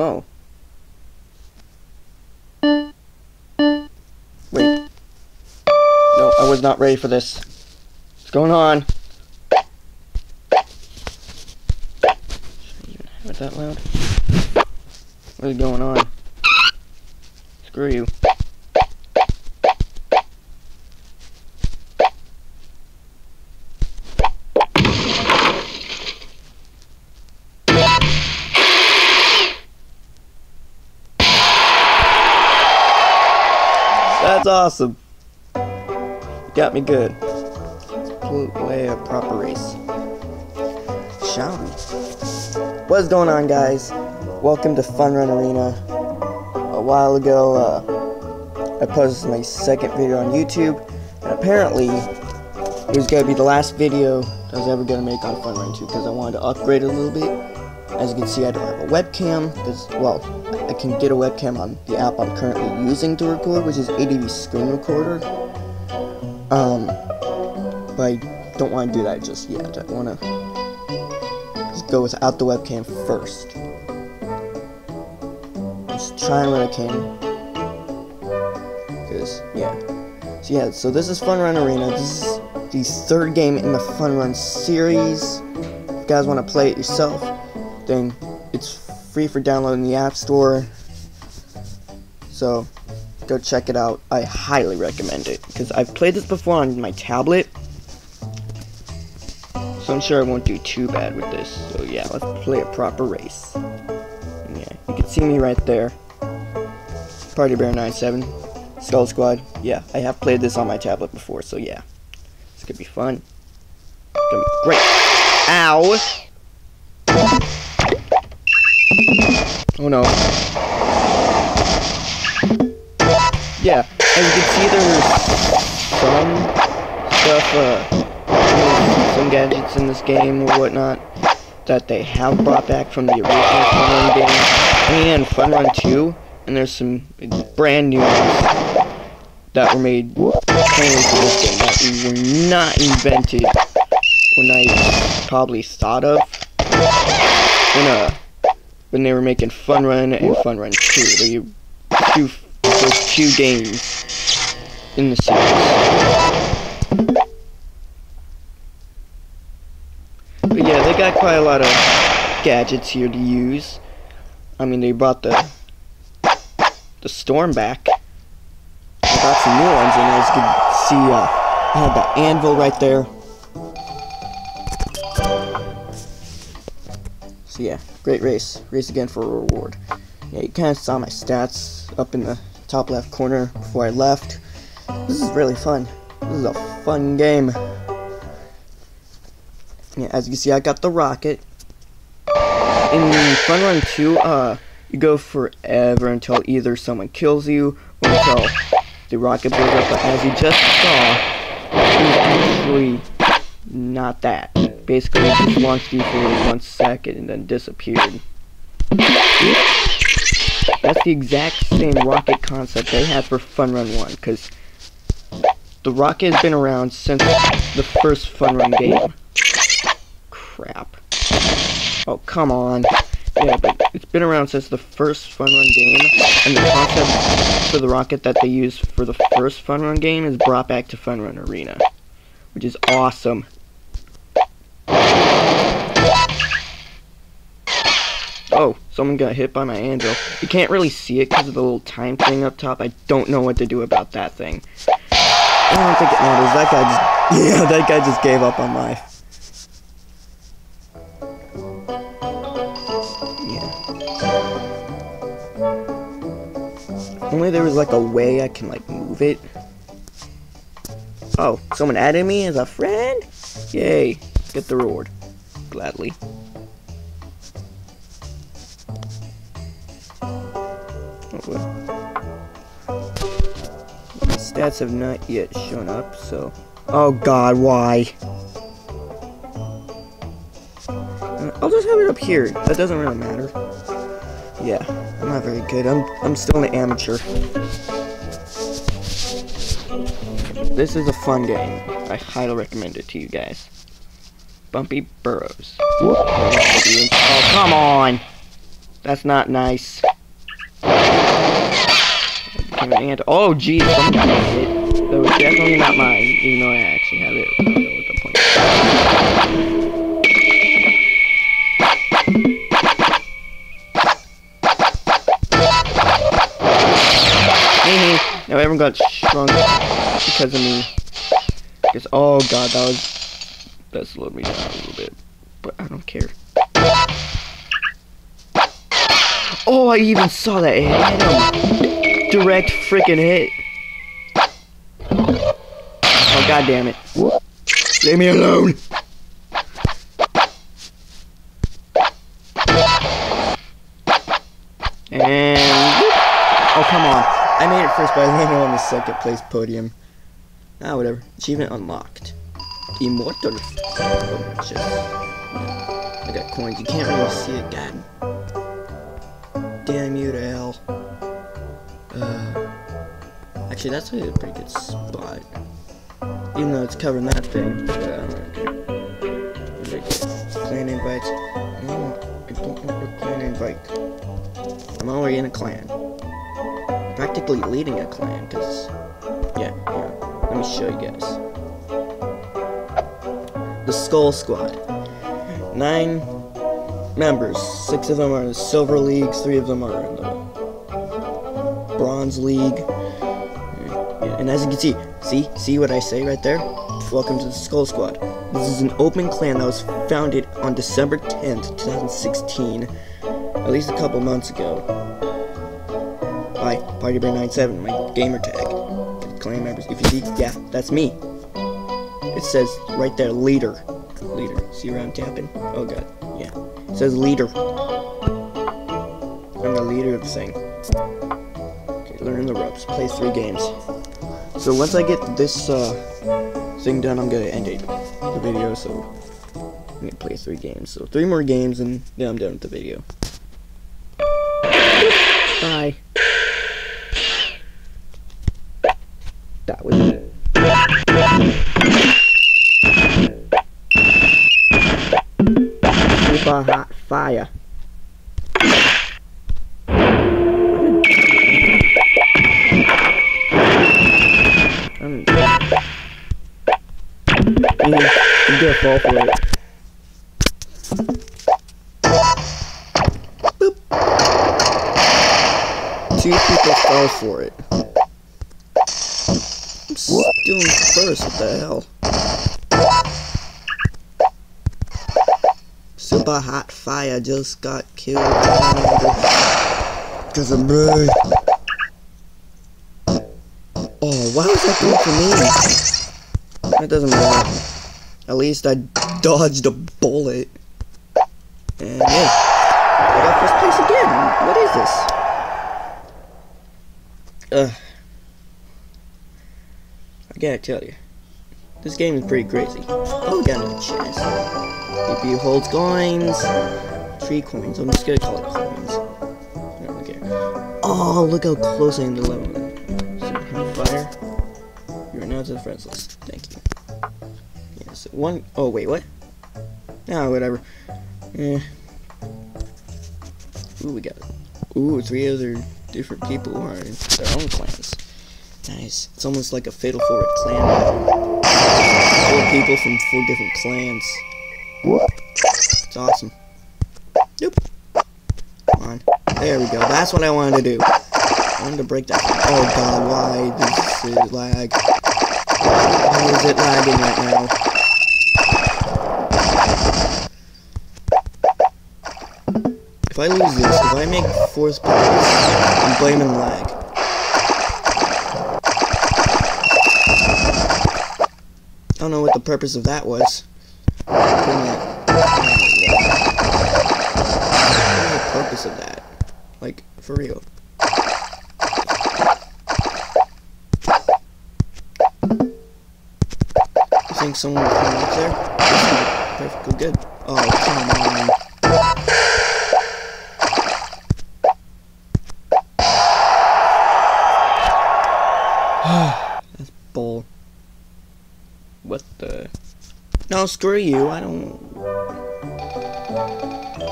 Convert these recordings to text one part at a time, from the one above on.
Oh. Wait. No, I was not ready for this. What's going on? Even have it that loud? What is going on? Screw you. That's awesome. You got me good. Let's play a proper race. Shall we? What's going on, guys? Welcome to Fun Run Arena. A while ago, uh, I posted my second video on YouTube, and apparently, it was gonna be the last video I was ever gonna make on Fun Run 2 because I wanted to upgrade a little bit. As you can see, I don't have a webcam. Well, I can get a webcam on the app I'm currently using to record, which is ADV Screen Recorder. Um, but I don't want to do that just yet. I want to go without the webcam first. Just trying what I can. Because, yeah. So, yeah, so this is Fun Run Arena. This is the third game in the Fun Run series. If you guys want to play it yourself, it's free for download in the App Store. So, go check it out. I highly recommend it because I've played this before on my tablet. So I'm sure I won't do too bad with this. So yeah, let's play a proper race. Yeah, you can see me right there. Party Bear 97, Skull Squad. Yeah, I have played this on my tablet before, so yeah. It's gonna be fun. It's gonna be great. Ow! Oh no. Yeah, as you can see there's some stuff, uh, some gadgets in this game or whatnot that they have brought back from the original Fun Run game and Fun Run 2, and there's some brand new ones that were made for this game that were not invented or not even probably thought of when uh when they were making Fun Run and Fun Run 2. They two those two games in the series. But yeah, they got quite a lot of gadgets here to use. I mean, they brought the the storm back. They got some new ones, and as you can see, uh, I had the anvil right there. So yeah, great race. Race again for a reward. Yeah, you kind of saw my stats up in the top left corner before I left. This is really fun. This is a fun game. Yeah, as you can see, I got the rocket. In Fun Run 2, uh, you go forever until either someone kills you or until the rocket blows up. But as you just saw, it's actually not that. Basically, just launched you for one second and then disappeared. That's the exact same rocket concept they had for Fun Run 1, because the rocket has been around since the first Fun Run game. Crap. Oh, come on. Yeah, but it's been around since the first Fun Run game, and the concept for the rocket that they used for the first Fun Run game is brought back to Fun Run Arena, which is awesome. Someone got hit by my anvil. You can't really see it because of the little time thing up top. I don't know what to do about that thing. I don't think it matters. That guy just... Yeah, that guy just gave up on life. Yeah. Only there was like a way I can like move it. Oh, someone added me as a friend? Yay. Get the reward. Gladly. My stats have not yet shown up, so... Oh god, why? Uh, I'll just have it up here. That doesn't really matter. Yeah, I'm not very good. I'm, I'm still an amateur. This is a fun game. I highly recommend it to you guys. Bumpy Burrows. Oh, come on! That's not nice. Became an ant. Oh, geez, someone got hit. That was definitely not mine, even though I actually have it. What the point. Now everyone got shrunk because of me. Because oh god, that was that slowed me down a little bit, but I don't care. Oh, I even saw that. It hit him. Direct freaking hit. Oh, god damn it. Leave me alone. And... Oh, come on. I made it first, but I landed on the second place podium. Ah, whatever. Achievement unlocked. Immortal. Oh, shit. I got coins. You can't really see it, God damn you to hell. Uh, actually, that's a pretty good spot. Even though it's covering that thing. But don't care. Clan invites. I don't want a clan invite. I'm already in a clan. Practically leading a clan, because... Yeah, yeah. Let me show you guys. The Skull Squad. Nine members. Six of them are in the Silver League, three of them are in the Bronze League. And as you can see, see, see what I say right there? Welcome to the Skull Squad. This is an open clan that was founded on December 10th, 2016, at least a couple months ago. By PartyBear97, my gamer tag. Clan members. If you see, yeah, that's me. It says right there, leader. Leader. See where I'm tapping? Oh god, yeah. It says leader. I'm the leader of the thing. Learn the ropes. Play three games. So once I get this uh, thing done, I'm gonna end it, the video. So I'm gonna play three games. So three more games, and then I'm done with the video. Bye. That was it. Super hot fire. I'm gonna fall for it. Boop. Two people fell for it. I'm still in first, what the hell? Super hot fire just got killed because of me. Oh, why was that going for me? That doesn't matter. At least I dodged a bullet. And yeah, I got first place again. What is this? Ugh. I gotta tell you, this game is pretty crazy. Oh, we got another chest. CPU holds coins. Three coins. I'm just gonna call it coins. Oh, look how close I am to level. Fire. You are now to the friends list. Thank you. One oh wait, what? Ah, whatever. Eh. Ooh, we got. Ooh, three other different people who are in their own clans. Nice. It's almost like a Fatal Four-Way clan. Four people from four different clans. It's awesome. Yep. Come on. There we go. That's what I wanted to do. I wanted to break that. Oh god, why this is lag? Why is it lagging right now? If I lose this, if I make fourth place, I'm blaming lag. I don't know what the purpose of that was. What the purpose of that? Like, for real. You think someone would come up there? Perfectly good. Oh, come on. Bull. What the? No, screw you. I don't.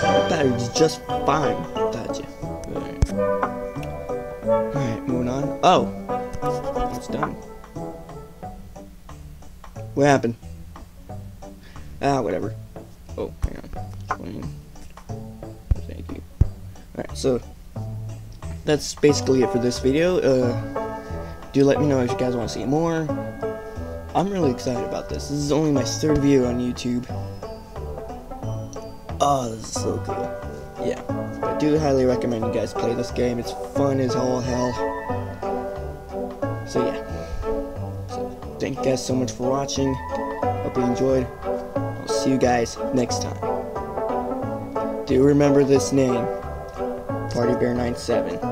That battery's just fine. What Gotcha. Alright. Alright, moving on. Oh! It's done. What happened? Ah, whatever. Oh, hang on. 20. Thank you. Alright, so that's basically it for this video. Uh, do let me know if you guys want to see more. I'm really excited about this. This is only my third video on YouTube. Oh, this is so cool. Yeah. But I do highly recommend you guys play this game. It's fun as all hell. So yeah. So, thank you guys so much for watching. Hope you enjoyed. I'll see you guys next time. Do remember this name. Party Bear 97.